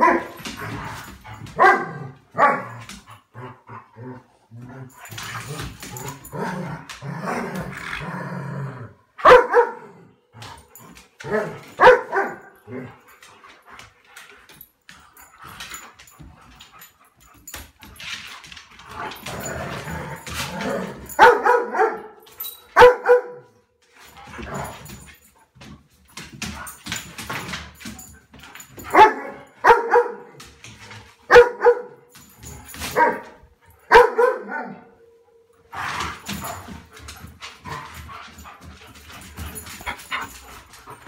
Yeah.